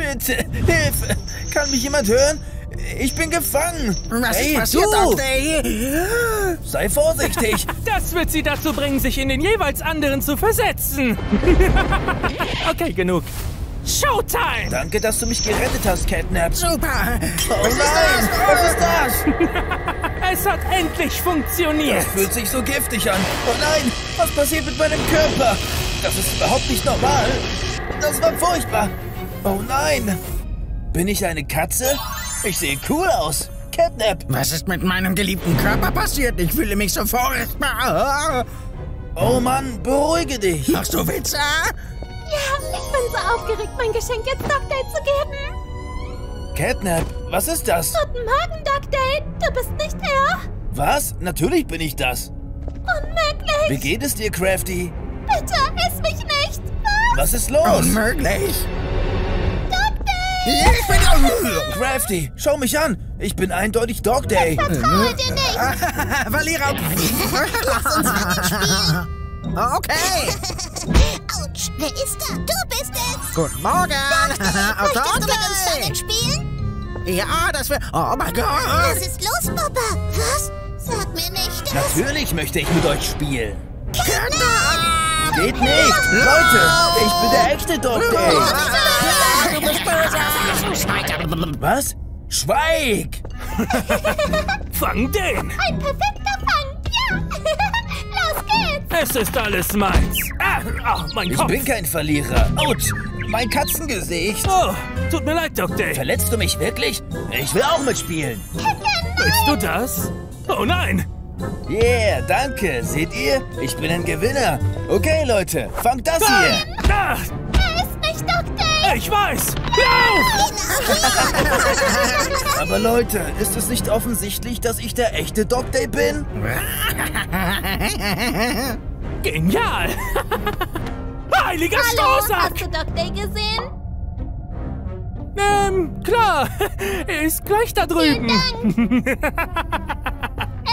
Bitte, Hilfe! Kann mich jemand hören? Ich bin gefangen! Was hey, ist passiert, du! Day? Sei vorsichtig! Das wird sie dazu bringen, sich in den jeweils anderen zu versetzen. okay, genug. Showtime! Danke, dass du mich gerettet hast, Catnap. Super. Oh nein! Was ist das? Es hat endlich funktioniert. Das fühlt sich so giftig an. Oh nein! Was passiert mit meinem Körper? Das ist überhaupt nicht normal. Das war furchtbar. Oh nein! Bin ich eine Katze? Ich sehe cool aus. Catnap! Was ist mit meinem geliebten Körper passiert? Ich fühle mich so furchtbar. Oh Mann, beruhige dich. Machst du Witze? Ja, ich bin so aufgeregt, mein Geschenk jetzt Doc Day zu geben. Catnap, was ist das? Guten Morgen, Doc Day. Du bist nicht er? Was? Natürlich bin ich das. Unmöglich. Wie geht es dir, Crafty? Bitte, iss mich nicht. Was? Was ist los? Unmöglich. Day. Ich bin... Crafty, schau mich an. Ich bin eindeutig Dog Day. Vertraue dir nicht. Verlierer. Lass uns spielen. Okay. Autsch, wer ist da? Du bist es. Guten Morgen. Möchtest du mit uns. Sonic spielen? Ja, das wäre... Oh mein Gott. Was ist los, Papa? Was? Sag mir nicht das. Natürlich möchte ich mit euch spielen. Kinder. Geht nicht. Leute, ich bin der echte Dog Day. Was? Schweig! Fang den! Ein perfekter Fang. Ja. Los geht's. Es ist alles meins. Ah, ah, mein Ich Kopf. bin kein Verlierer. Autsch! Mein Katzengesicht. Oh, tut mir leid, Doc Day. Verletzt du mich wirklich? Ich will auch mitspielen. Willst du das? Oh nein! Yeah, danke. Seht ihr? Ich bin ein Gewinner. Okay, Leute, fangt das hier. Ah, Er ist nicht Doc Day. Ich weiß! Lauf! Aber Leute, ist es nicht offensichtlich, dass ich der echte Dog Day bin? Genial! Heiliger Hallo, Strohsack! hast du Doc Day gesehen? Ähm, klar. Er ist gleich da drüben.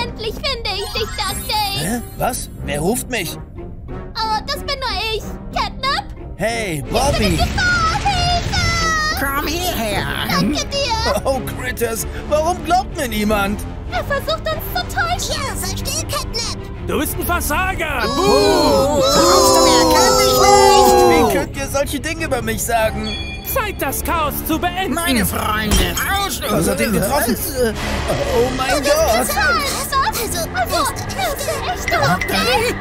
Endlich finde ich dich, Doc Day. Hä? Was? Wer ruft mich? Oh, das bin nur ich. Catnap? Hey, Bobby! Gefahr, Hilfe! Komm hierher. Danke dir. Oh, Critters, warum glaubt mir niemand? Er versucht uns zu täuschen. Ja, sei still, Catnap. Du bist ein Versager! Oh, Brauchst du mir? Kenn dich nicht. Wie könnt ihr solche Dinge über mich sagen? Zeit, das Chaos zu beenden! Meine Freunde. Aus. Was hat ihn getroffen? Oh mein Gott! Was? Also, Also, er Doc Day.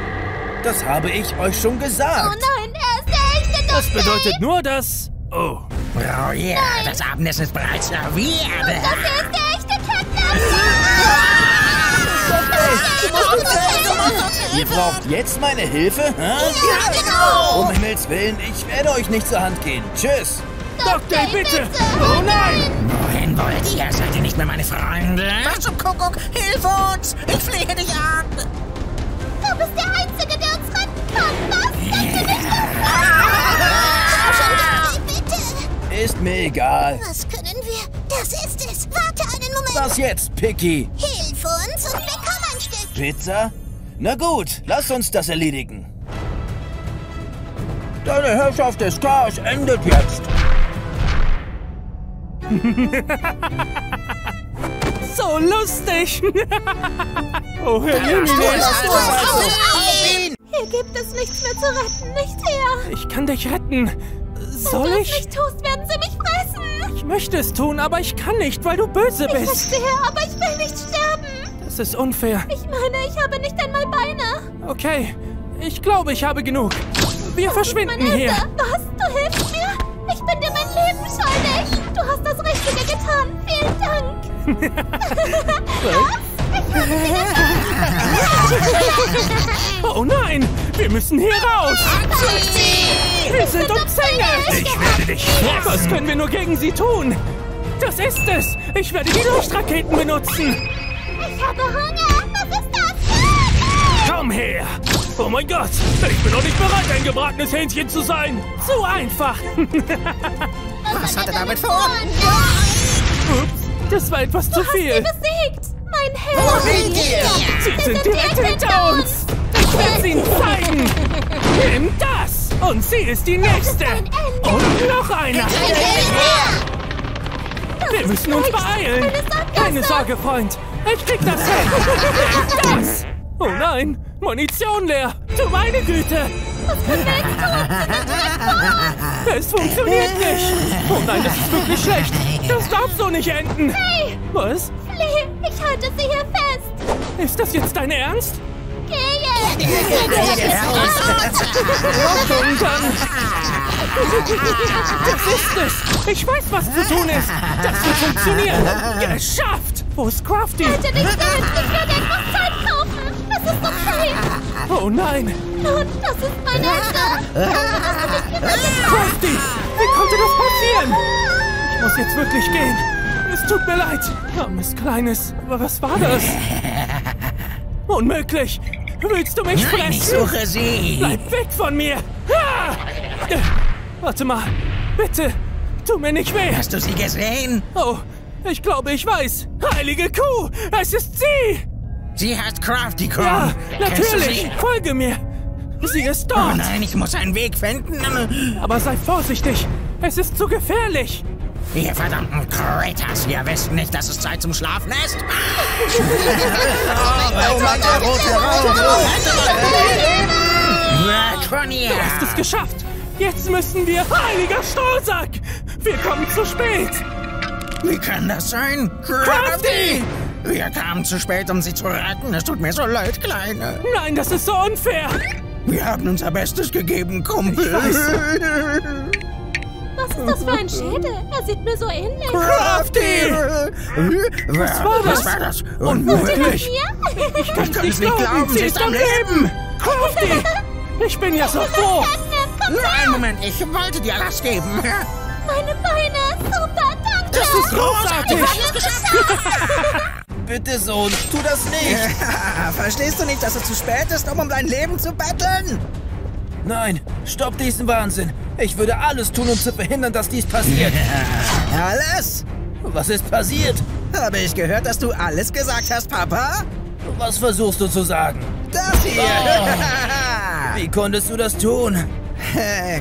Das habe ich euch schon Oh gesagt. nein, er ist der echte Das bedeutet nur, dass... Oh. Oh ja, das Abendessen ist bereits serviert. Das hier ist der echte Catnap. Ihr braucht jetzt meine Hilfe? Hä? Ja, genau. Um Himmels Willen, ich werde euch nicht zur Hand gehen. Tschüss. Doc Day, bitte! Oh nein! Wohin wollt ihr? Seid ihr nicht mehr meine Freunde? Was zum Kuckuck? Hilf uns! Ich flehe dich an! Du bist der Einzige, der uns retten kann. Was? Bitte. Ist mir egal. Was können wir? Das ist es. Warte einen Moment. Was jetzt, Picky? Hilf uns und bekomm ein Stück. Pizza? Na gut, lasst uns das erledigen. Deine Herrschaft des Chaos endet jetzt. So lustig! oh, Herr hast Hier gibt es nichts mehr zu retten. Nicht her. Ich kann dich retten. Wenn Soll ich? nicht tust, werden sie mich fressen. Ich möchte es tun, aber ich kann nicht, weil du böse Ich bist. verstehe, aber ich will nicht sterben. Das ist unfair. Ich meine, ich habe nicht einmal Beine. Okay, ich glaube, ich habe genug. Wir verschwinden Meine hier. Hilfe. Was? Du hilfst mir? Ich bin dir mein Leben schuldig. Du hast das Richtige getan. Vielen Dank. Oh nein, wir müssen hier raus. Wir sind umzingelt. Ich werde dich Was können wir nur gegen sie tun? Das ist es. Ich werde die Leuchtraketen benutzen. Ich habe Hunger. Was ist das? Komm her. Oh mein Gott, ich bin noch nicht bereit, ein gebratenes Hähnchen zu sein. Zu einfach. Was hat er damit vor? Ups, das war etwas zu Du hast sie viel. besiegt. Mein Wo Herr. sind ihr? Sie sind direkt hinter uns. Ich werde sie ihnen zeigen. Nimm das. Und sie ist die nächste. Und noch einer. Wir müssen uns beeilen. Keine Sorge, Freund. Ich krieg das hin. Das. Oh nein, Munition leer. Du meine Güte. Es funktioniert nicht. Oh nein, das ist wirklich schlecht. Das darf so nicht enden. Hey, Was? Flea, ich halte sie hier fest. Ist das jetzt dein Ernst? Gehe. Achtung, dann. Das ist es. Ich weiß, was zu tun ist. Das wird funktionieren. Geschafft. Wo ist Crafty? Bitte nicht sehen. Ich werde etwas Zeit kaufen. Es ist okay. Oh nein. Und das ist mein Ende. Crafty, wie konnte das passieren? Ich muss jetzt wirklich gehen. Es tut mir leid. Armes Kleines. Aber was war das? Unmöglich. Willst du mich Nein, ich suche sie. Bleib weg von mir. Ah! Äh, Warte mal. Bitte. Tu mir nicht weh. Hast du sie gesehen? Oh, ich glaube, ich weiß. Heilige Kuh. Es ist sie. Sie heißt Crafty Corn. Ja, natürlich. sie? Folge mir. Sie ist Oh dort. nein, ich muss einen Weg finden. Aber sei vorsichtig. Es ist zu gefährlich. Ihr verdammten Critters, ihr wisst nicht, dass es Zeit zum Schlafen ist? Oh Mann, der rote Raum! Draconia! Du hast es geschafft. Jetzt müssen wir... Heiliger Strohsack. Wir kommen zu spät. Wie kann das sein? Crafty! Wir kamen zu spät, um sie zu retten. Es tut mir so leid, Kleine. Nein, das ist so unfair. Wir haben unser Bestes gegeben, Kumpel. Was ist das für ein Schädel? Er sieht mir so ähnlich. Crafty! Was war das? Was war das? Unmöglich. Ich kann es nicht glauben. Sie ist am Leben. Crafty. Ich bin ja so froh. Nur einen Moment, ich wollte dir das geben. Meine Beine. Super, danke. Das ist großartig. Bitte, Sohn, tu das nicht! Verstehst du nicht, dass es zu spät ist, um um dein Leben zu betteln? Nein, stopp diesen Wahnsinn! Ich würde alles tun, um zu verhindern, dass dies passiert. Alles? Was ist passiert? Habe ich gehört, dass du alles gesagt hast, Papa? Was versuchst du zu sagen? Das hier! Wie konntest du das tun?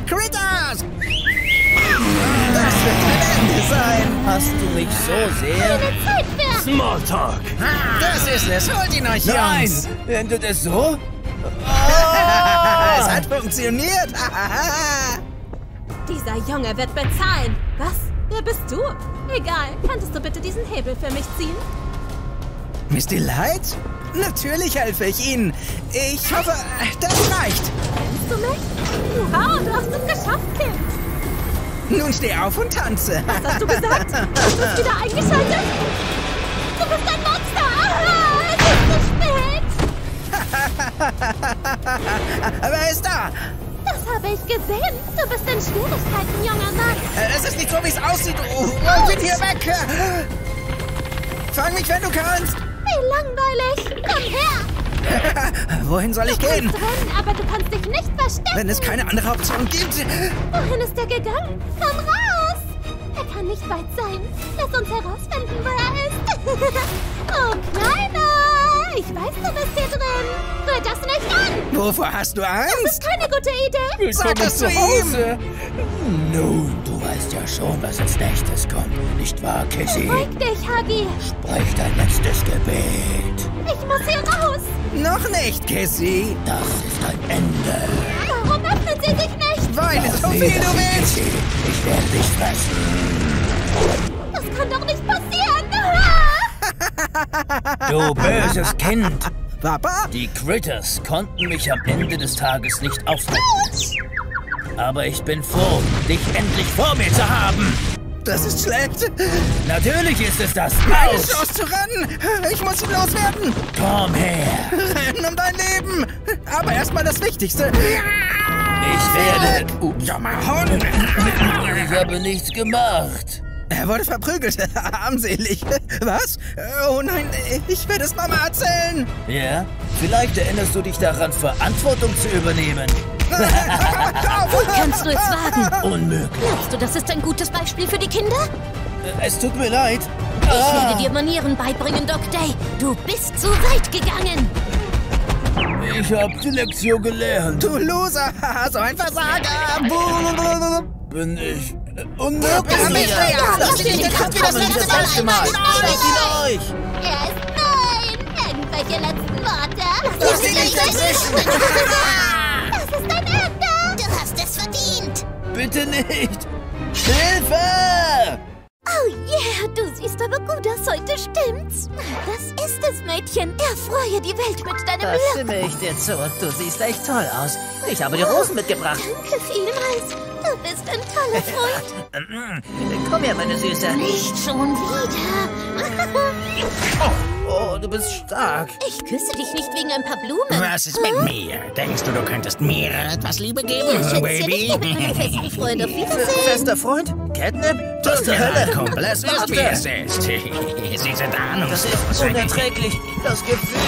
Critters! Das wird ein Ende sein. Hast du mich so sehr? Keine Zeit mehr. Smalltalk. Das ist es. Holt ihn euch, Nein! Jungs. Endet es so? Es hat funktioniert. Dieser Junge wird bezahlen. Was? Wer bist du? Egal. Könntest du bitte diesen Hebel für mich ziehen? Miss Delight? Natürlich helfe ich Ihnen. Ich hoffe, das reicht. Kennst du mich? Wow, du hast es geschafft, Kind. Nun steh auf und tanze. Was hast du gesagt? Hast du es wieder eingeschaltet? Du bist ein Wer ist da? Das habe ich gesehen. Du bist in Schwierigkeiten, junger Mann. Äh, Es ist nicht so, wie es aussieht. Oh, oh, bin hier weg. Fang mich, wenn du kannst. Wie langweilig. Komm her. Wohin soll ich Du gehen? kannst rennen, aber du kannst dich nicht verstecken. Wenn es keine andere Option gibt. Wohin ist er gegangen? Komm raus! Er kann nicht weit sein. Lass uns herausfinden, wo er ist. oh, Kleiner! Ich weiß, du bist hier drin. Rühr das nicht an! Wovor hast du Das Angst? ist keine gute Idee. Sag Willkommen es zu zu Hause! Nun, du weißt ja schon, was als nächstes kommt. Nicht wahr, Kissy? Beruhig dich, Huggy. Sprech dein letztes Gebet. Ich muss hier raus. Noch nicht, Kissy. Das ist ein Ende. Warum öffnen sie sich nicht? Weine so Seh viel das, du willst. Kissy. Ich werde dich fressen. Das kann doch nicht passieren. Du böses Kind. Papa? Die Critters konnten mich am Ende des Tages nicht aufhalten. Aber ich bin froh, dich endlich vor mir zu haben. Das ist schlecht. Natürlich ist es das. Keine Aus! Chance zu rennen. Ich muss ihn loswerden. Komm her. Rennen um dein Leben. Aber erstmal das Wichtigste. Ich werde... Hund. Ich habe nichts gemacht. Er wurde verprügelt. Armselig. Was? Oh nein, ich werde es Mama erzählen. Ja? Vielleicht erinnerst du dich daran, Verantwortung zu übernehmen. Kannst du es wagen? Unmöglich. Glaubst du, das ist ein gutes Beispiel für die Kinder? Es tut mir leid. Ich Ah, werde dir Manieren beibringen, Doc Day. Du bist zu weit gegangen. ich habe die Lektion gelernt. Du Loser. So ein Versager. Bin ich Unmöglich, Mia. ja. Lass dich nicht das das letzte Mal. Ihn euch. Er ist mein! Irgendwelche letzten Worte? Lass dich nicht erwischen. Das ist ein Ende! Du hast es verdient. Bitte nicht. Hilfe! Oh yeah, du siehst aber gut aus heute, stimmt's? Das ist es, Mädchen. Erfreue die Welt mit deinem Da Look. stimme ich dir zu. Du siehst echt toll aus. Ich habe die Rosen mitgebracht. Danke vielmals. Du bist ein toller Freund. Komm her, meine Süße. Nicht schon wieder. Oh, du bist stark. Ich küsse dich nicht wegen ein paar Blumen. Was ist mit mir? Denkst du, du könntest mir etwas Liebe geben, Schätzchen, Baby? ich bin festen Freund. Auf Wiedersehen. Fester Freund? Catnip? Was zur Hölle? Kumpel, es ist wie es ist. Sie sind Das ist ahnungslos. unerträglich. Das Gefühl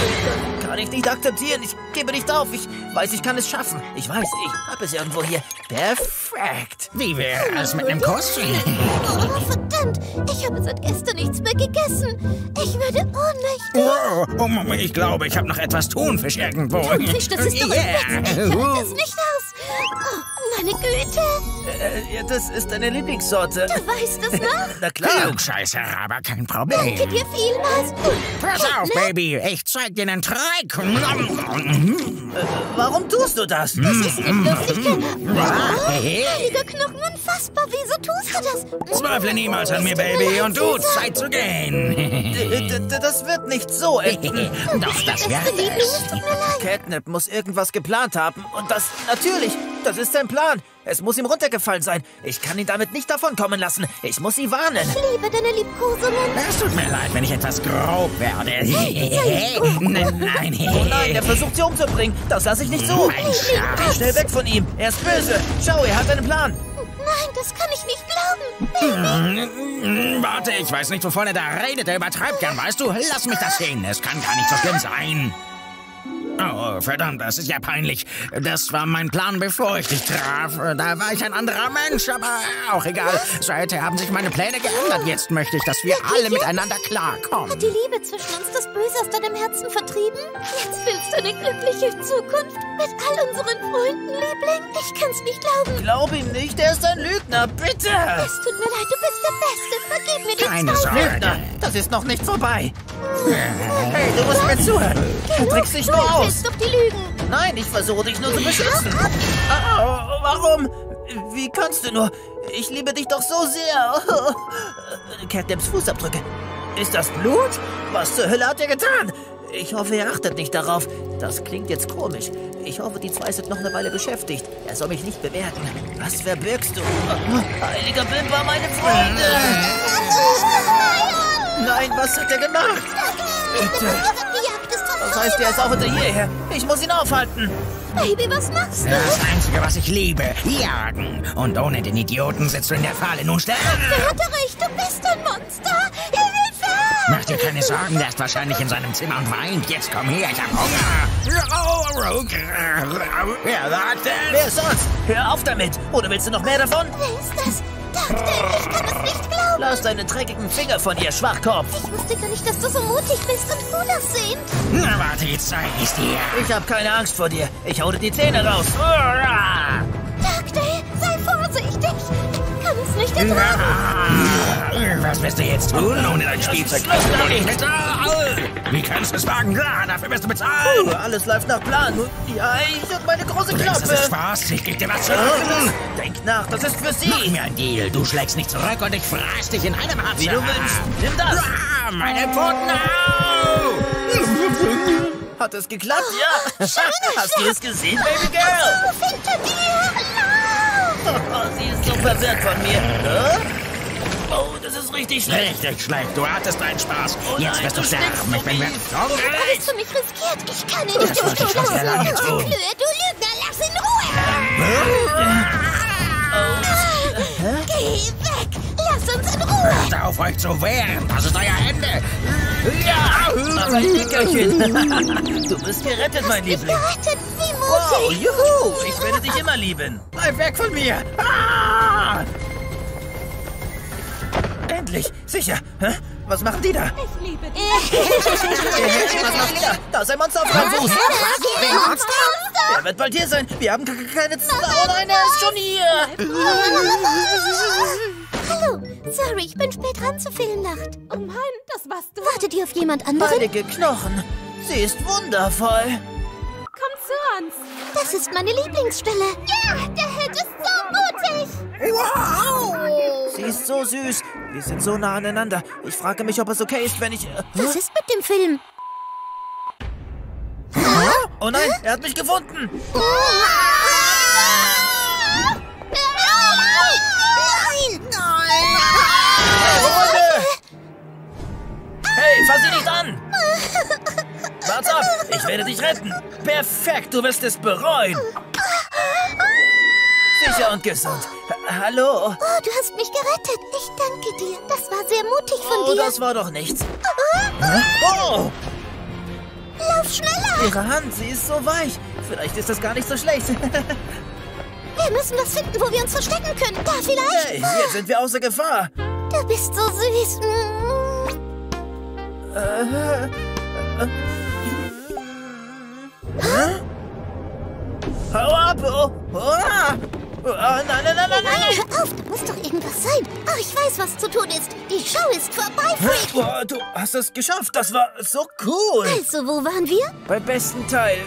ich nicht akzeptieren. Ich gebe nicht auf. Ich weiß, ich kann es schaffen. Ich weiß, ich habe es irgendwo hier. Perfekt. Wie wäre es mit einem Kuss? Oh, verdammt. Ich habe seit gestern nichts mehr gegessen. Ich werde ohnmächtig. Oh, oh, ich glaube, ich habe noch etwas Thunfisch irgendwo. Thunfisch, das ist doch ein Witz. Ich halte Yeah. es nicht aus. Oh, meine Güte. Äh, ja, das ist deine Lieblingssorte. Du weißt es noch? Na klar. Klugscheißer, aber kein Danke Problem. dir vielmals. Pass auf, Baby, ich zeig dir einen Trick. Warum tust du das? Das ist nicht lustig. Oh, Hey. heiliger Knochen, unfassbar. Wieso tust du das? Zweifle niemals an mir, Baby, und du, Zeit zu gehen. D- Das wird nicht so enden. Doch, das wird es. Catnip muss irgendwas geplant haben. Und das, natürlich, das ist sein Plan. Es muss ihm runtergefallen sein. Ich kann ihn damit nicht davonkommen lassen. Ich muss sie warnen. Ich liebe deine Liebkosungen. Es tut mir leid, wenn ich etwas grob werde. Nein, nein. Oh nein, er versucht sie umzubringen. Das lasse ich nicht so. Mein. Schnell weg von ihm. Er ist böse. Schau, er hat einen Plan. Nein, das kann ich nicht glauben. Warte, ich weiß nicht, wovon er da redet. Er übertreibt gern, weißt du? Lass mich das sehen. Es kann gar nicht so schlimm sein. Oh, verdammt, das ist ja peinlich. Das war mein Plan, bevor ich dich traf. Da war ich ein anderer Mensch, aber auch egal. Seither haben sich meine Pläne geändert. Jetzt möchte ich, dass wir alle miteinander klarkommen. Hat die Liebe zwischen uns das Böse aus deinem Herzen vertrieben? Jetzt willst du eine glückliche Zukunft mit all unseren Freunden, Liebling. Ich kann's nicht glauben. Glaub ihm nicht, er ist ein Lügner. Bitte. Es tut mir leid, du bist der Beste. Vergib mir die Keine Zweifel. Lügner, Sorge. das ist noch nicht vorbei. Hey, du musst mir zuhören. Du trickst dich nur aus. Erzählst doch die Lügen. Nein, ich versuche dich nur zu beschützen. Ah, ah, warum? Wie kannst du nur? Ich liebe dich doch so sehr. Catnips Fußabdrücke. Ist das Blut? Was zur Hölle hat er getan? Ich hoffe, er achtet nicht darauf. Das klingt jetzt komisch. Ich hoffe, die zwei sind noch eine Weile beschäftigt. Er soll mich nicht bewerten. Was verbirgst du? Heiliger Bimba, meine Freunde! Nein, was hat er gemacht? Bitte. Ist Das heißt, er ist auch hinter hierher. Ich muss ihn aufhalten. Baby, was machst du? Das Einzige, was ich liebe, jagen. Und ohne den Idioten sitzt du in der Falle. Nun sterbe! Er hatte recht, du bist ein Monster. Hilfe! Mach dir keine Sorgen, der ist wahrscheinlich in seinem Zimmer und weint. Jetzt komm her, ich hab Hunger. Wer sagt denn? Wer sonst? Hör auf damit! Oder willst du noch mehr davon? Wer ist das? Dachte, ich kann es. Lass deine dreckigen Finger von ihr, Schwachkopf! Ich wusste gar nicht, dass du so mutig bist und gut aussehend. Na, warte, jetzt zeig ich's dir. Ich hab keine Angst vor dir. Ich hau dir die Zähne raus. Hurra! Dachte, sei vorsichtig. Ich kann es nicht ertragen. Ah, Was wirst du jetzt tun, ohne dein Spielzeug? Kriegst du nicht? Ah, Wie kannst du es wagen? Ja, dafür wirst du bezahlen. Alles läuft nach Plan. Ja, ich und meine große denkst, das ist Klappe. Spaß? Ich geb dir was zu Ah, lachen. Denk nach, das ist für Mach sie. mir einen Deal. Du schlägst nicht zurück und ich fraß dich in einem Harz. Wie du wünschst. Nimm das. Ah, meine Pfoten. Au! Hat es geklappt? Ja. Hast du es gesehen, Baby Girl? Auf hinter dir! Lauf! Sie ist so verwirrt von mir. Hä? Oh, das ist richtig schlecht. Richtig schlecht. Du hattest deinen Spaß. Oh Jetzt wirst du du sterben. Ich bin mies. hungrig. Alles für mich riskiert. Ich kann ihn nicht durchlassen. tun. Klöhe, du Lügner, lass ihn Ruhe! Geh weg! Lass uns in Ruhe! Hört auf, euch zu wehren. Das ist euer Ende. Ja, mach ein Nickerchen. Du bist gerettet, mein Liebling. gerettet, wie Wow, mutig! juhu, ich werde dich immer lieben. Bleib weg von mir. Ah! Endlich, sicher. Hä? Was machen die da? Ich liebe dich. Was macht die da? Da ist ein Monster auf meinem Fuß. Monster! Er wird bald hier sein. Wir haben keine Zeit. Oh nein, er ist schon hier. Hallo, sorry, ich bin spät dran zur Filmnacht. Oh Mann, das warst du. Wartet ihr auf jemand anderen? Heilige Knochen. Sie ist wundervoll. Komm zu uns. Das ist meine Lieblingsstelle. Ja, der Held ist so mutig. Sie ist so süß. Wir sind so nah aneinander. Ich frage mich, ob es okay ist, wenn ich... Äh, Was ist mit dem Film? Oh nein, er hat mich gefunden. Nein! Freunde! Hey, fass sie nicht an! Warte ab, ich werde dich retten. Perfekt, du wirst es bereuen. Sicher und gesund. Hallo? Oh, du hast mich gerettet. Ich danke dir. Das war sehr mutig von Oh, dir. das war doch nichts. Oh, Lauf schneller! ihre Hand, sie ist so weich. Vielleicht ist das gar nicht so schlecht. Wir müssen was finden, wo wir uns verstecken können. Da vielleicht? Hey, jetzt sind wir außer Gefahr. Du bist so süß. Mm. Hau ab! Oh, oh. Oh, nein, nein, nein, nein, nein! Hör auf, da muss doch irgendwas sein. Oh, ich weiß, was zu tun ist. Die Show ist vorbei, Freak. Oh, du hast es geschafft. Das war so cool. Also, wo waren wir? Beim besten Teil.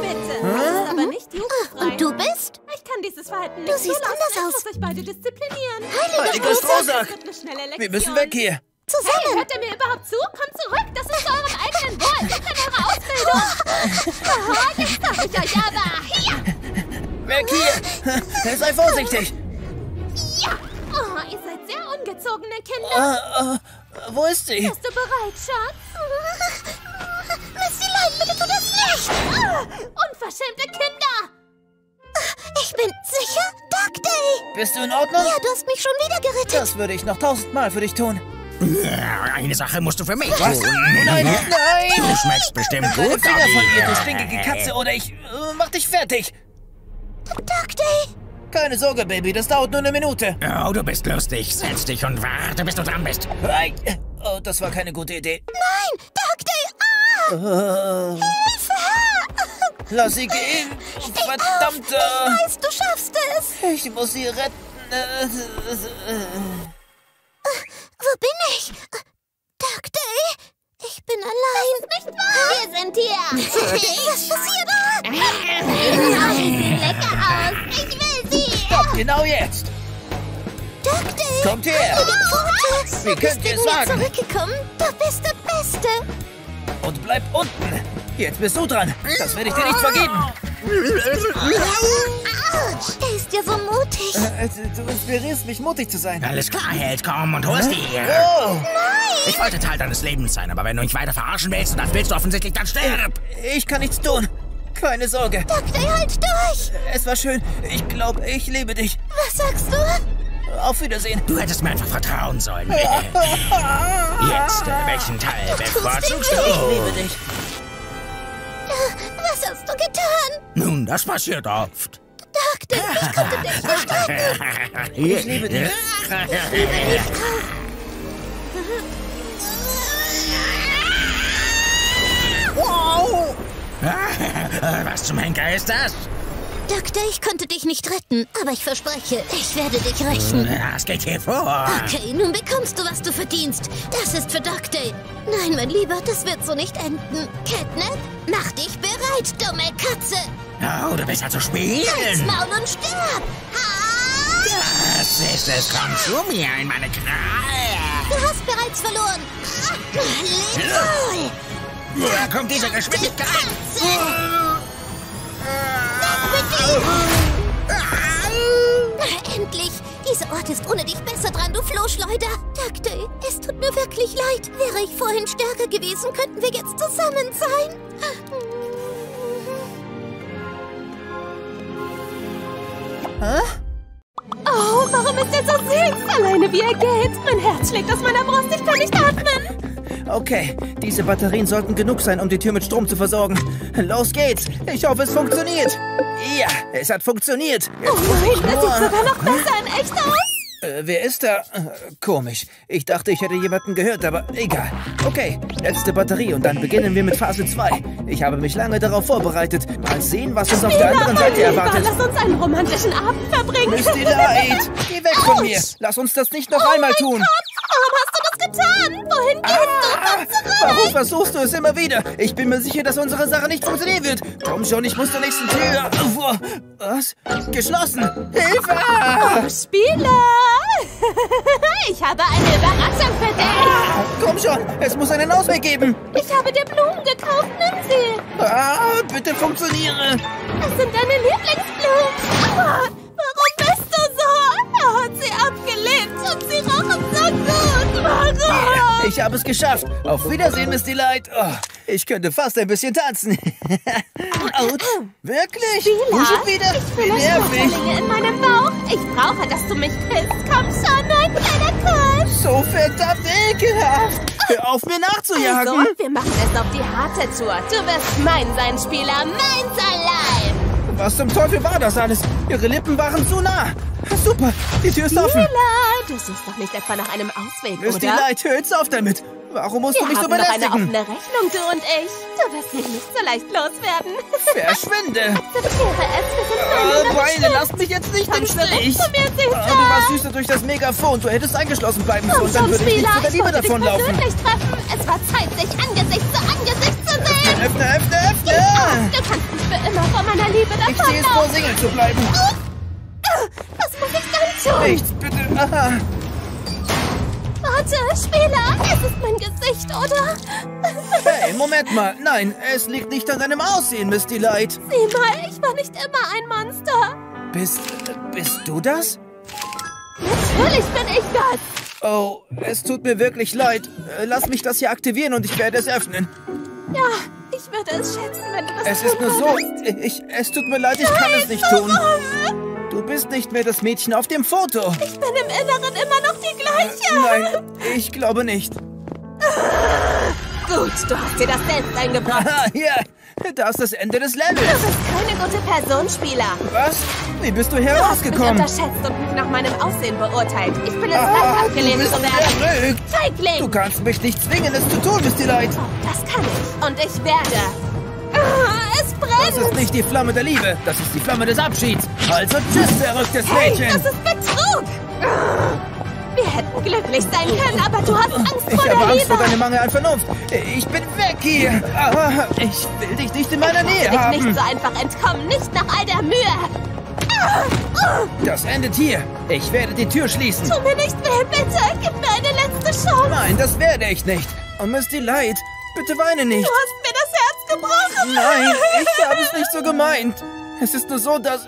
Bitte. Das ist aber nicht jugendfrei. Und du bist? Ich kann dieses Verhalten Du nicht siehst zulassen. anders Ich aus. muss euch beide disziplinieren. Heiliger Strohsack! Wir müssen weg hier. Hey, Zusammen. hört ihr mir überhaupt zu? Kommt zurück. Das ist zu eurem eigenen Wohl. Denkt an eure Ausbildung. Weg hier! Sei vorsichtig! Ja. Oh, ihr seid sehr ungezogene Kinder. Äh, äh, wo ist sie? Bist du bereit, Schatz? Misty Light, bitte tu das nicht. Ah, unverschämte Kinder. Ich bin sicher, Dark Day. Bist du in Ordnung? Ja, du hast mich schon wieder gerettet. Das würde ich noch tausendmal für dich tun. Eine Sache musst du für mich Was? Nein, nein! Du schmeckst bestimmt gut, Finger von ihr, du stinkige Katze, oder ich äh, mach dich fertig. Day. Keine Sorge, Baby, das dauert nur eine Minute. Oh, du bist lustig. Setz dich und warte, bis du dran bist. Oh, das war keine gute Idee. Nein, Day. Ah, Äh, Hilfe. lass sie gehen. Verdammt. Ich äh, weiß, du schaffst es. Ich muss sie retten. Wo bin ich? Dark Day? Ich bin allein. Nicht wahr? Wir sind hier. Was passiert da? Sehen lecker aus. Ich will sie. Stopp, genau jetzt. Dark Day. Kommt her. Pfote. Wie Du könnt ihr wagen? zurückgekommen. Du bist der Beste. Und bleib unten. Jetzt bist du dran. Das werde ich dir nicht vergeben. Autsch. Er ist ja so mutig. Äh, Du inspirierst mich, mutig zu sein. Alles klar, Held, komm und hol's dir. Oh, Ich wollte Teil deines Lebens sein, aber wenn du mich weiter verarschen willst, und das willst du offensichtlich, dann stirb. ich kann nichts tun. Keine Sorge. Dark Day, halt durch. Es war schön. Ich glaube, ich liebe dich. Was sagst du? Auf Wiedersehen. Du hättest mir einfach vertrauen sollen. Jetzt, äh, welchen Teil bevorzugst Ich du? liebe dich. Was hast du getan? Nun, das passiert oft. Day, ich konnte dich verstecken. Ich liebe dich. Was zum Henker ist das? Day, ich konnte dich nicht retten, aber ich verspreche, ich werde dich rächen. Das geht hier vor. Okay, nun bekommst du, was du verdienst. Das ist für Day. Nein, mein Lieber, das wird so nicht enden. Catnap, mach dich bereit, dumme Katze. Oh, du bist also Halt's spielen. Maul und stirb. Ha! Das ist es. Komm zu mir in meine Kralle. Du hast bereits verloren. Leb wohl. Woher kommt diese Geschwindigkeit? Katze. Na, endlich! Dieser Ort ist ohne dich besser dran, du Flohschleuder! Day, es tut mir wirklich leid. Wäre ich vorhin stärker gewesen, könnten wir jetzt zusammen sein. Oh, warum ist er so süß? Alleine wie er geht. Mein Herz schlägt aus meiner Brust. Ich kann nicht atmen. Okay, diese Batterien sollten genug sein, um die Tür mit Strom zu versorgen. Los geht's. Ich hoffe, es funktioniert. Ja, es hat funktioniert. Oh nein, das sieht sogar noch besser in echt aus. Äh, wer ist da? Äh, komisch. Ich dachte, ich hätte jemanden gehört, aber egal. Okay, letzte Batterie und dann beginnen wir mit Phase 2. Ich habe mich lange darauf vorbereitet. Mal sehen, was uns auf der anderen Seite erwartet. Lass uns einen romantischen Abend verbringen. Misty Light, geh weg von mir. Lass uns das nicht noch oh einmal tun. Gott, warum hast du das getan? Wohin gehst ah, du? Komm Warum versuchst du es immer wieder? Ich bin mir sicher, dass unsere Sache nicht funktionieren wird. Komm schon, ich muss zur nächsten Tür. Was? Geschlossen. Hilfe! Oh, Spieler! Ich habe eine Überraschung für dich. Ah, komm schon, es muss einen Ausweg geben. Ich habe dir Blumen gekauft, nimm sie. Ah, bitte funktioniere. Das sind deine Lieblingsblumen. Aber warum du so? Er hat sie abgelehnt und sie rochen so gut. Warum? Ich habe es geschafft. Auf Wiedersehen, Misty Light. Oh, ich könnte fast ein bisschen tanzen. Autsch. Wirklich? Spieler, schon wieder? Ich fühle Schmetterlinge in meinem Bauch. Ich brauche, dass du mich küsst. Komm schon, ein kleiner Kuss. So verdammt ekelhaft. Hör auf, mir nachzujagen. Also, wir machen es auf die harte Tour. Du wirst mein sein, Spieler. Mein sein Was zum Teufel war das alles? Ihre Lippen waren zu nah. Super, die Tür ist offen. Spieler, du suchst doch nicht etwa nach einem Ausweg, Misty oder? Light, hör jetzt auf damit. Warum musst Wir du mich so belästigen? Wir haben eine offene Rechnung, du und ich. Du wirst mich nicht so leicht loswerden. Verschwinde! Akzeptiere es, wir sind oh, Beine, lass mich jetzt nicht Komm im Stich! Zu mir, oh, du warst süßer durch das Megafon. Du hättest eingeschlossen bleiben sollen, dann würde ich nicht zu der Liebe davonlaufen. treffen. Es war Zeit, sich Angesicht zu Angesicht zu sehen. Öffne, öffne, öffne! Ja, du kannst nicht für immer vor meiner Liebe davonlaufen. Ich sehe es vor, Single zu bleiben. Was muss ich dann tun? Nichts, bitte. Aha. Warte, Spieler, es ist mein Gesicht, oder? Hey, Moment mal. Nein, es liegt nicht an deinem Aussehen, Misty Light. Sieh mal, ich war nicht immer ein Monster. Bist, bist du das? Natürlich bin ich das. Oh, es tut mir wirklich leid. Lass mich das hier aktivieren und ich werde es öffnen. Ja, ich würde es schätzen, wenn du das Es ist nur so, ich, es tut mir leid, ich kann es nicht tun. Du bist nicht mehr das Mädchen auf dem Foto. Ich bin im Inneren immer noch die gleiche. Nein, ich glaube nicht. Gut, du hast dir das selbst eingebracht. Aha, hier, da ist das Ende des Levels. Du bist keine gute Person, Spieler. Was? Wie bist du herausgekommen? Du hast mich unterschätzt und mich nach meinem Aussehen beurteilt. Ich bin es ah, abgelehnt zu werden. Verrückt. Feigling! Du kannst mich nicht zwingen, es zu tun, Misty Light. Oh, das kann ich. Und ich werde. Ah, es brennt! Das ist nicht die Flamme der Liebe, das ist die Flamme des Abschieds. Also tschüss, verrücktes Mädchen. Hey, das ist Betrug! Wir hätten glücklich sein können, aber du hast Angst ich vor der Liebe. Ich habe Angst vor deinem Mangel an Vernunft. Ich bin weg hier. Aber ich will dich nicht in meiner ich Nähe dich haben. nicht so einfach entkommen, nicht nach all der Mühe. Das endet hier. Ich werde die Tür schließen. Tu mir nicht weh, bitte. Gib mir eine letzte Chance. Nein, das werde ich nicht. Und Misty Light, bitte weine nicht. Du hast mir das gebrochen. Nein, ich habe es nicht so gemeint. Es ist nur so, dass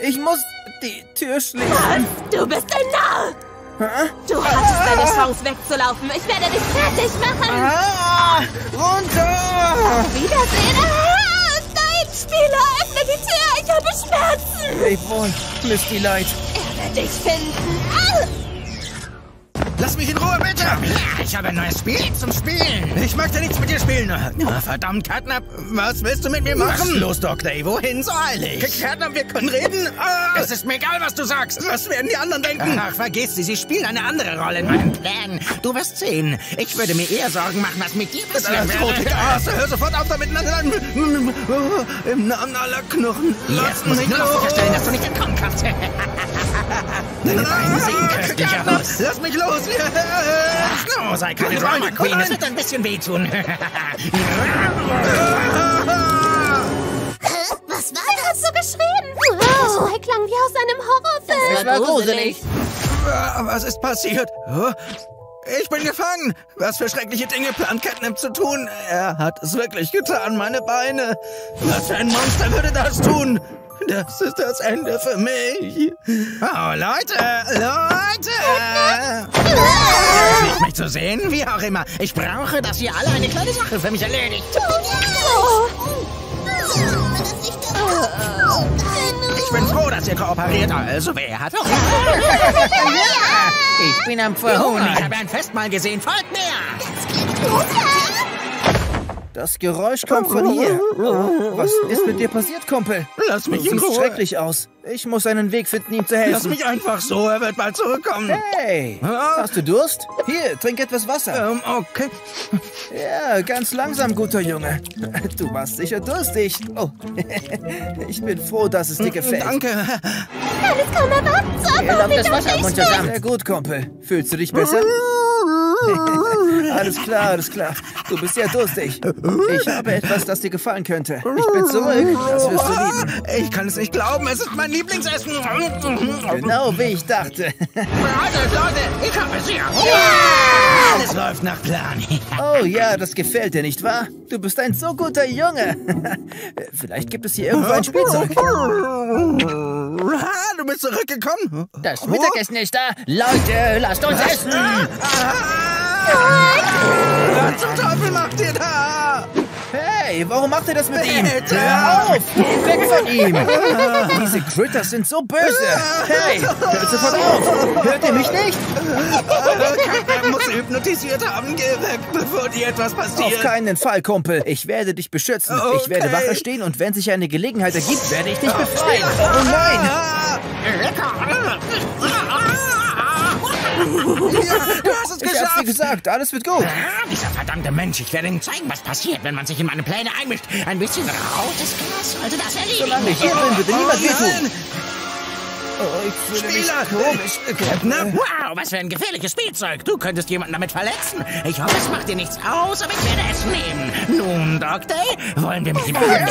ich muss die Tür schließen. Du bist ein Narr. Hä? Du hattest ah. deine Chance wegzulaufen. Ich werde dich fertig machen. Ah, runter! Auf Wiedersehen. Ah, nein, Spieler, öffne die Tür. Ich habe Schmerzen. Leb wohl, Misty Light. Er wird dich finden. Ah. Lass mich in Ruhe, bitte! Ja, ich habe ein neues Spiel zum Spielen. Ich möchte nichts mit dir spielen. Oh, verdammt, Catnap. Was willst du mit mir machen? Was los, Doc Day? Wohin so eilig? Catnap, wir können reden. Ah. Es ist mir egal, was du sagst. Was werden die anderen denken? Ach, vergiss sie. Sie spielen eine andere Rolle in meinen Plänen. Du wirst sehen. Ich würde mir eher Sorgen machen, was mit dir passiert wäre. Rote Gas. Hör sofort auf damit. Im Namen aller Knochen. Jetzt muss ich nur noch sicherstellen, dass du nicht entkommen kannst. Deine Beine sehen köstlich aus. Lass mich los. No, sei keine Drama Queen. Es wird ein bisschen wehtun. Was war das? so geschrien? Das Schrei klang wie aus einem Horrorfilm. Das war gruselig. Was ist passiert? Ich bin gefangen. Was für schreckliche Dinge plant Catnip zu tun? Er hat es wirklich getan, meine Beine. Was für ein Monster würde das tun? Das ist das Ende für mich. Oh, Leute, Leute. Nicht mich zu sehen, wie auch immer. Ich brauche, dass ihr alle eine kleine Sache für mich erledigt. Ich bin froh, dass ihr kooperiert. Also, wer hat auch... ich bin am Verhungern. Ich habe ein Festmahl gesehen. Folgt mir. Das Geräusch kommt von hier. Was ist mit dir passiert, Kumpel? Lass mich Du in siehst Ruhe. schrecklich aus. Ich muss einen Weg finden, ihm zu Lass helfen. mich einfach so, er wird bald zurückkommen. Hey, hast du Durst? Hier, trink etwas Wasser. Ähm, okay. Ja, ganz langsam, guter Junge. Du warst sicher durstig. Oh, ich bin froh, dass es dir gefällt. Danke. Alles erwarten zu Hier läuft das Wasser Mund zusammen. Sehr gut, Kumpel. Fühlst du dich besser? alles klar, alles klar. Du bist ja durstig. Ich habe etwas, das dir gefallen könnte. Ich bin zurück. Das wirst du lieben. Ich kann es nicht glauben, es ist mein Lieblingsessen. Genau wie ich dachte. Leute, Leute, ich habe es hier. Alles läuft nach Plan. Oh ja, das gefällt dir, nicht wahr? Du bist ein so guter Junge. Vielleicht gibt es hier irgendwo ein Spielzeug. Ah, Du bist zurückgekommen? Das Mittagessen ist da. Leute, lasst uns essen. Was zum Teufel macht ihr da? Hey, warum macht ihr das mit ihm? Hör auf! Geh weg von ihm! Diese Critters sind so böse! Hey, hört sofort auf! Hört ihr mich nicht? Er muss sie hypnotisiert haben. Geh weg, bevor dir etwas Auf passiert. keinen Fall, Kumpel. Ich werde dich beschützen. Ich werde Okay. Wache stehen und wenn sich eine Gelegenheit ergibt, werde ich dich befreien. Oh nein! Ja, du hast es Ich hab's dir geschafft. gesagt, alles wird gut. Ah, dieser verdammte Mensch. Ich werde ihm zeigen, was passiert, wenn man sich in meine Pläne einmischt. Ein bisschen rotes Gras sollte das erledigen. Solange ich hier bin, wird dir niemand Oh, wehtun. Oh, ich fühle mich Spieler! komisch. Na, wow, was für ein gefährliches Spielzeug. Du könntest jemanden damit verletzen. Ich hoffe, es macht dir nichts aus, aber ich werde es nehmen. Nun, Doc Day, wollen wir mit ihm verhandeln?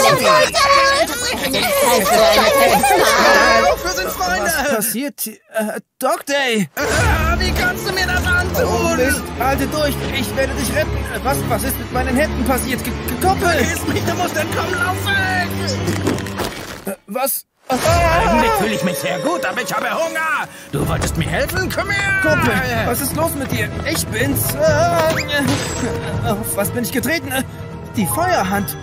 Sind Was Freunde. passiert? hier? Äh, Doc Day! Ah, Wie kannst du mir das Oh, antun? Mist, halte durch! Ich werde dich retten! Äh, Was, was ist mit meinen Händen passiert? Ge- Gekoppelt! Vergiss mich, du musst entkommen, lauf weg! Was? Eigentlich fühle ich mich sehr gut, aber ich habe Hunger. Du wolltest mir helfen? Komm her! Kumpel, was ist los mit dir? Ich bin's. Äh, Auf was bin ich getreten? Äh, Die Feuerhand.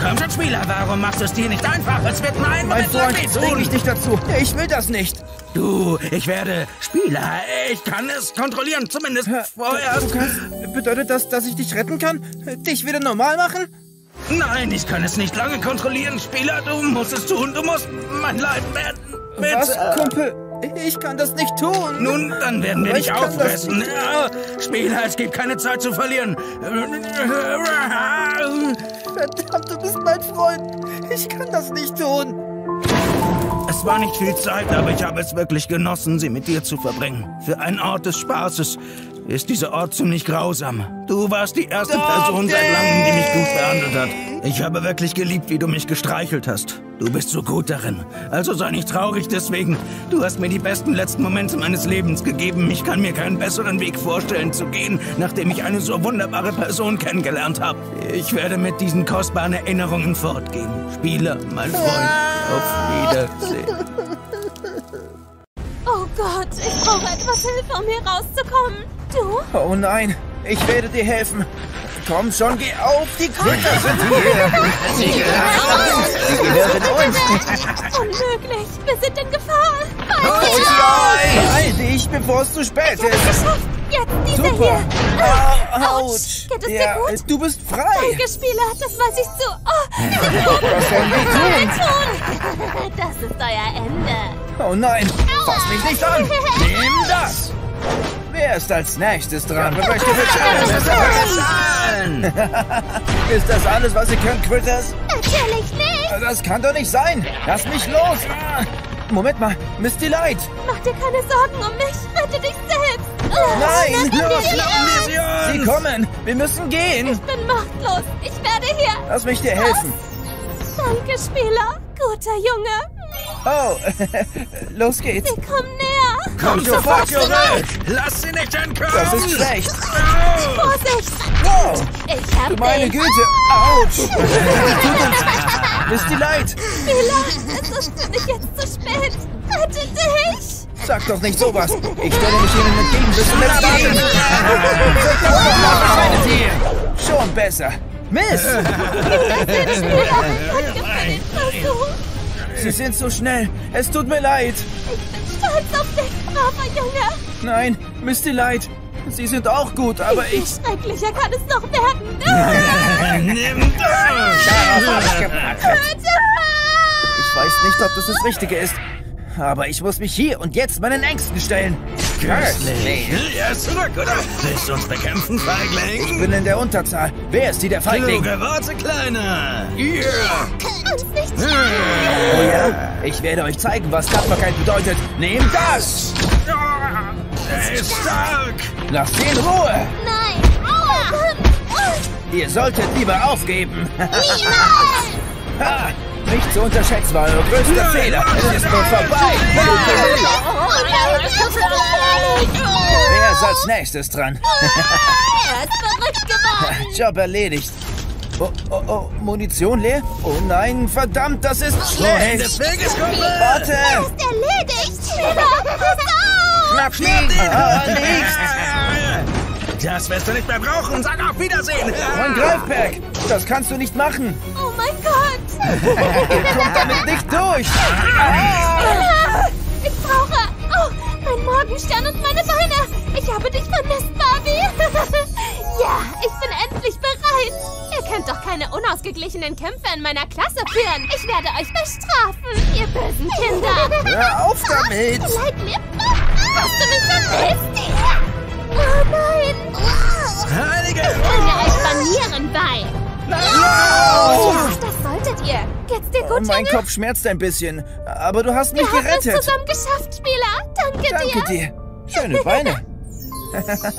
Komm schon, Spieler, warum machst du es dir nicht einfach? Es wird nur ein Mein Freund, mich wehtun. nicht dazu. Ich will das nicht. Du, ich werde Spieler. Ich kann es kontrollieren, zumindest Du vorerst. kannst, bedeutet das, dass ich dich retten kann? Dich wieder normal machen? Nein, ich kann es nicht lange kontrollieren. Spieler, du musst es tun. Du musst mein Leib werden. Bitte. Was, Kumpel? Ich kann das nicht tun. Nun, dann werden wir dich auffressen. Ja, Spieler, es gibt keine Zeit zu verlieren. Verdammt, du bist mein Freund. Ich kann das nicht tun. Es war nicht viel Zeit, aber ich habe es wirklich genossen, sie mit dir zu verbringen. Für einen Ort des Spaßes ist dieser Ort ziemlich grausam. Du warst die erste Person seit langem, die mich gut behandelt hat. Ich habe wirklich geliebt, wie du mich gestreichelt hast. Du bist so gut darin. Also sei nicht traurig deswegen. Du hast mir die besten letzten Momente meines Lebens gegeben. Ich kann mir keinen besseren Weg vorstellen zu gehen, nachdem ich eine so wunderbare Person kennengelernt habe. Ich werde mit diesen kostbaren Erinnerungen fortgehen. Spieler, mein Freund, auf Wiedersehen. Oh Gott, ich brauche etwas Hilfe, um hier rauszukommen. Du? Oh nein, ich werde dir helfen. Komm schon, geh auf, die Critters sind hier. Sie gehören, uns. Unmöglich. Wir sind in Gefahr. Oh Beide nein, beeil dich, bevor es zu spät ist. geschafft. Jetzt diese Super. hier. Ah, Autsch. Autsch. Geht es dir Ja, gut? du bist frei. Danke, Spieler. Das weiß ich zu. Oh, die Proben Was sollen wir tun? tun. Das ist euer Ende. Oh nein, fass mich nicht an. Nimm das. Wer ist als nächstes dran? Wer möchte bezahlen? Ist das alles, was ihr könnt, Critters? Natürlich nicht. Das kann doch nicht sein. Lass mich los. Ah. Moment mal, Misty Light. Mach dir keine Sorgen um mich. Rette dich selbst. Oh, Nein, los, sie lassen wir sie Sie kommen. Wir müssen gehen. Ich bin machtlos. Ich werde hier. Lass mich dir helfen. Danke, Spieler. Guter Junge. Oh, los geht's. Sie kommen näher. Komm sofort zurück. Lass sie nicht entkommen! Das ist schlecht. Vorsicht. Wow, Ich hab du meine dich. Güte. Autsch. Tut uns. Misty Light. Spieler, es ist für dich jetzt zu spät. Rette dich. Sag doch nicht sowas. Ich stelle mich ihnen entgegen bis zum letzten. Verschwindet hier. Schon besser. Mist. Sie sind so schnell. Es tut mir leid. Ich bin stolz auf dich, braver Junge. Nein, Misty Light. Sie sind auch gut, aber Wie ich... schrecklicher kann es noch werden? Nimm das! Ich weiß nicht, ob das das Richtige ist. Aber ich muss mich hier und jetzt meinen Ängsten stellen. Köstlich. Er ist zurück, oder? Willst du uns bekämpfen, Ich Feigling? bin in der Unterzahl. Wer ist die der Feigling? Kluge Worte, Kleiner. Yeah. Uns nicht Oh ja? Ich werde euch zeigen, was Tapferkeit bedeutet. Nehmt das! Er ist stark. Lasst ihn in Ruhe! Nein! Oh, Ihr solltet lieber aufgeben. niemals! Nicht zu unterschätzen war euer größter Fehler. Es ist nun vorbei. Wer ist als nächstes dran? Er ist verrückt geworden! Job erledigt. Oh, oh, oh, Munition leer? Oh nein, verdammt, das ist schlecht. Weges, Kumpel? Warte! Ist erledigt! Schneller! Pass auf! Schnapp, schnapp ihn. Ah, nicht. Das wirst du nicht mehr brauchen. Sag auf Wiedersehen. Mein Greifberg! Das kannst du nicht machen! Gott! Kommt damit nicht durch! Ah, Ich brauche... Oh, mein Morgenstern und meine Beine. Ich habe dich vermisst, Barbie. ja, ich bin endlich bereit. Ihr könnt doch keine unausgeglichenen Kämpfe in meiner Klasse führen. Ich werde euch bestrafen, ihr bösen Kinder. Hör auf damit! Leid mir. Hast du mich vermisst? Oh nein. Heilige. Bringe euch Banieren bei. Ja, das solltet ihr. Geht's dir Oh, gut, mein Junge? Kopf schmerzt ein bisschen. Aber du hast mich Wir haben es gerettet. zusammen geschafft, Spieler. Danke, dir. Danke dir. Schöne Beine.